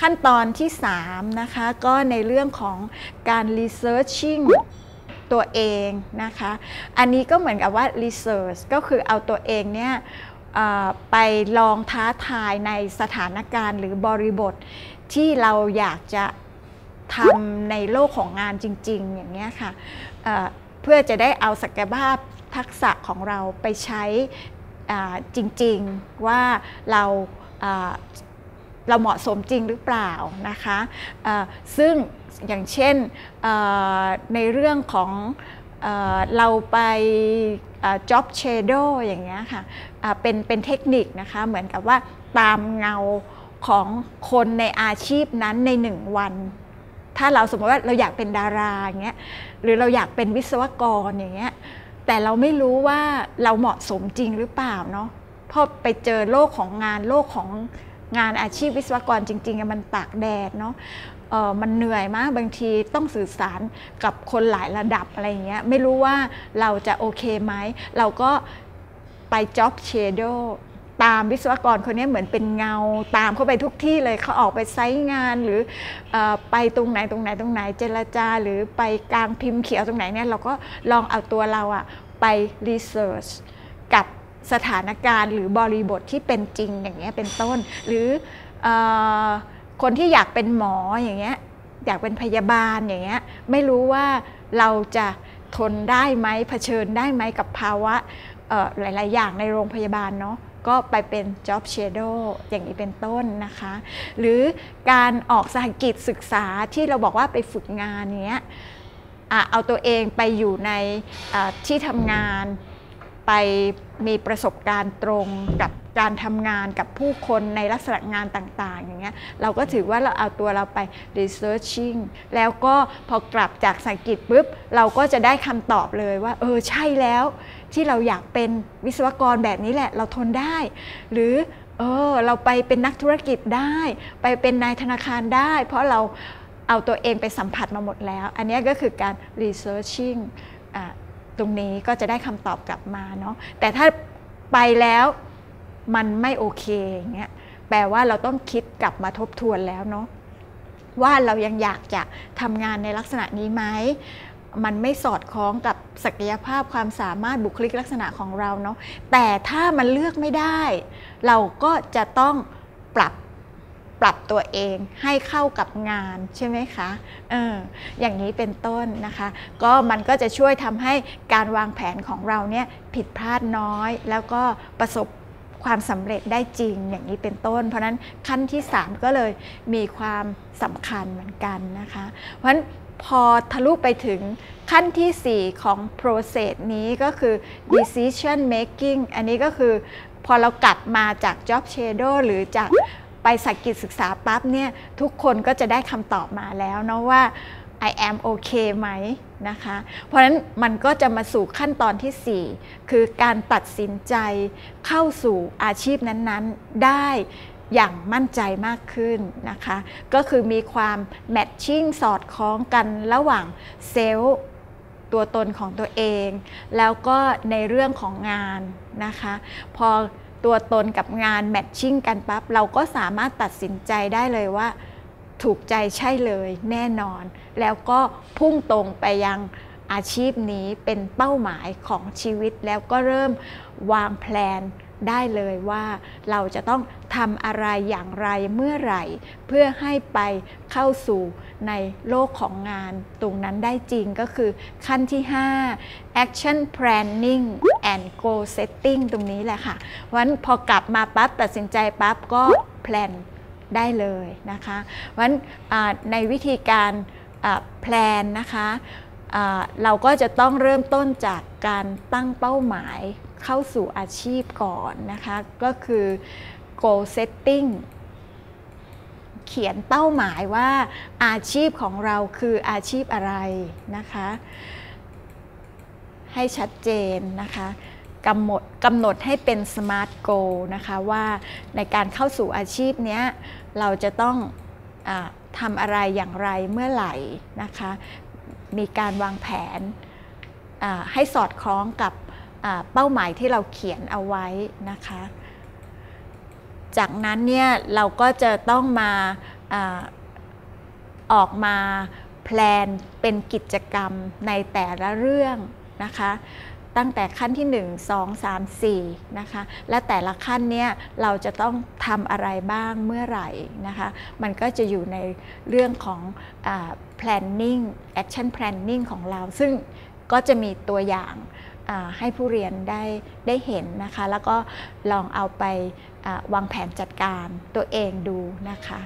ขั้นตอนที่ 3 นะคะ ก็ในเรื่องของการ researching ตัวเองนะคะ อันนี้ก็เหมือนกับว่า research ก็คือเอาตัวเองเนี่ยไปลองท้าทายในสถานการณ์หรือบริบทที่เราอยากจะทำในโลกของงานจริง ๆ อย่างนี้ค่ะเพื่อจะได้เอาศักยภาพทักษะของเราไปใช้จริง ๆ ว่าเรา เราเหมาะสมจริงหรือเปล่านะคะซึ่งอย่างเช่นในเรื่องของเราไป job shadow อย่างเงี้ยค่ะเป็นเป็นเทคนิคนะคะเหมือนกับว่าตามเงาของคนในอาชีพนั้นในหนึ่งวัน ถ้าเราสมมติว่าเราอยากเป็นดาราอย่างเงี้ยหรือเราอยากเป็นวิศวกรอย่างเงี้ยแต่เราไม่รู้ว่าเราเหมาะสมจริงหรือเปล่าเนาะพอไปเจอโลกของงานโลกของ งานอาชีพวิศวกรจริงๆ มันตากแดดเนาะมันเหนื่อยมากบางทีต้องสื่อสารกับคนหลายระดับอะไรเงี้ยไม่รู้ว่าเราจะโอเคไหม เราก็ไป job shadow ตามวิศวกรคนนี้เหมือนเป็นเงาตามเข้าไปทุกที่เลยเขาออกไปไซต์งานหรืออไปตรงไหนตรงไหนตรงไหนเจรจา หรือไปกลางพิมพ์เขียวตรงไหนเนี่ยเราก็ลองเอาตัวเราอะไปรีเสิร์ชกับ สถานการณ์หรือบริบทที่เป็นจริงอย่างเงี้ยเป็นต้น หรืออคนที่อยากเป็นหมออย่างเงี้ยอยากเป็นพยาบาลอย่างเงี้ยไม่รู้ว่าเราจะทนได้ไหมเผชิญได้ไหมกับภาวะหลาย ๆ อย่างในโรงพยาบาลเนาะก็ไปเป็น job shadow อย่างนี้เป็นต้นนะคะ หรือการออกสหกิจศึกษาที่เราบอกว่าไปฝึกงานเนี้ยเอาตัวเองไปอยู่ในที่ทำงาน ไปมีประสบการณ์ตรงกับการทำงานกับผู้คนในลักษณะงานต่างๆ อย่างเงี้ยเราก็ถือว่าเราเอาตัวเราไป researching แล้วก็พอกลับจากสังกิจปุ๊บ เราก็จะได้คำตอบเลยว่า เออใช่แล้ว ที่เราอยากเป็นวิศวกรแบบนี้แหละ เราทนได้ หรือเออเราไปเป็นนักธุรกิจได้ ไปเป็นนายธนาคารได้ เพราะเราเอาตัวเองไปสัมผัสมาหมดแล้ว อันนี้ก็คือการ researching ตรงนี้ก็จะได้คำตอบกลับมาเนาะแต่ถ้าไปแล้วมันไม่โอเคอย่างเงี้ยแปลว่าเราต้องคิดกลับมาทบทวนแล้วเนาะว่าเรายังอยากจะทำงานในลักษณะนี้ไหมมันไม่สอดคล้องกับศักยภาพความสามารถบุคลิกลักษณะของเราเนาะแต่ถ้ามันเลือกไม่ได้ เราก็จะต้องปรับ ปรับตัวเองให้เข้ากับงานใช่ไหมคะเอออย่างนี้เป็นต้นนะคะ ก็มันก็จะช่วยทำให้การวางแผนของเราเนี่ยผิดพลาดน้อย แล้วก็ประสบความสำเร็จได้จริงอย่างนี้เป็นต้น เพราะนั้นขั้นที่ 3 ก็เลยมีความสำคัญเหมือนกันนะคะ เพราะฉะนั้นพอทะลุไปถึงขั้นที่ 4 ของ process นี้ก็คือ decision making อันนี้ก็คือพอเรากลับมาจาก job shadow หรือจาก ไปสักกิจศึกษาปั๊บเนี่ยทุกคนก็จะได้คำตอบมาแล้วเนาะว่า I am okay ไหมนะคะ เพราะฉะนั้นมันก็จะมาสู่ขั้นตอนที่ 4 คือการตัดสินใจเข้าสู่อาชีพนั้นๆ ได้อย่างมั่นใจมากขึ้นนะคะ ก็คือมีความแมทชิ่งสอดคล้องกันระหว่างเซลล์ตัวตนของตัวเอง แล้วก็ในเรื่องของงานนะคะ พอ ตัวตนกับงานแมทชิ่งกันปั๊บเราก็สามารถตัดสินใจได้เลยว่า ถูกใจใช่เลยแน่นอน แล้วก็พุ่งตรงไปยังอาชีพนี้เป็นเป้าหมายของชีวิตแล้วก็เริ่มวางแผน ได้เลยว่าเราจะต้องทำอะไรอย่างไรเมื่อไหร่ เพื่อให้ไปเข้าสู่ในโลกของงานตรงนั้นได้จริงก็คือขั้นที่ 5 action planning and goal setting ตรงนี้แหละค่ะวันพอกลับมาปั๊บตัดสินใจปั๊บก็แพลนได้เลยนะคะวันในวิธีการแพลนนะคะเราก็จะต้องเริ่มต้นจากการตั้งเป้าหมาย เข้าสู่อาชีพก่อนนะคะ ก็คือ goal setting เขียนเป้าหมายว่าอาชีพของเราคืออาชีพอะไรนะคะ ให้ชัดเจนนะคะกำหนดกำหนดให้เป็น smart goal นะคะว่าในการเข้าสู่อาชีพนี้เราจะต้องอทำอะไรอย่างไรเมื่อไหร่นะคะ มีการวางแผนให้สอดคล้องกับ เป้าหมายที่เราเขียนเอาไว้นะคะ จากนั้นเนี่ยเราก็จะต้องมาอออกมาแพลนเป็นกิจกรรมในแต่ละเรื่องนะคะ ตั้งแต่ขั้นที่ 1 2 3 4นะคะ และแต่ละขั้นเนี้ยเราจะต้องทำอะไรบ้างเมื่อไหร่นะคะ มันก็จะอยู่ในเรื่องของอ planning action planning ของเรา ซึ่งก็จะมีตัวอย่าง ให้ผู้เรียนได้ได้เห็นนะคะ แล้วก็ลองเอาไปวางแผนจัดการตัวเองดูนะคะ